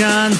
ちゃんと